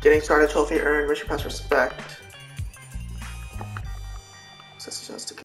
Getting started trophy earned. Richard pass respect. To